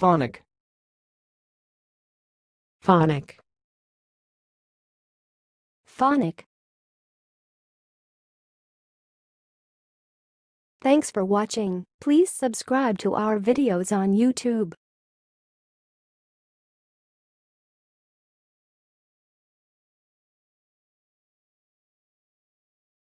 Phonic. phonic, Phonic. Thanks for watching. Please subscribe to our videos on YouTube.